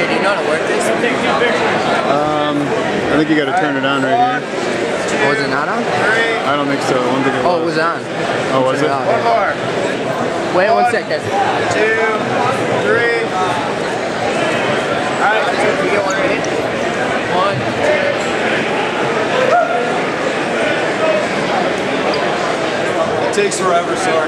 Hey, do you know how to work this? Um, I think you got to turn it on right here. Oh, was it not on? I don't think so. I don't think it oh, it was on. Oh, was it? One more. Wait one, one sec, guys. Two, three. All right. You get one right. One, two. It takes forever, sorry.